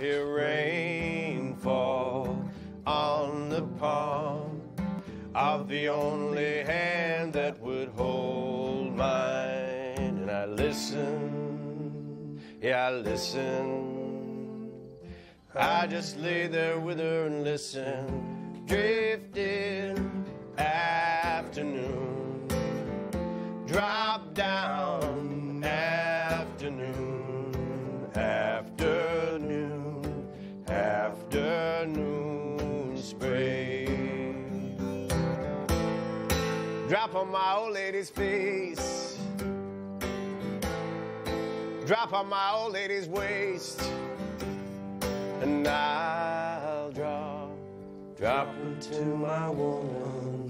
hear rain fall on the palm of the only hand that would hold mine. And I listen, yeah, I listen. I just lay there with her and listen, drifting afternoon, drop down afternoon, afternoon spray. Drop on my old lady's face, drop on my old lady's waist, and I'll drop, drop into my woman's arms.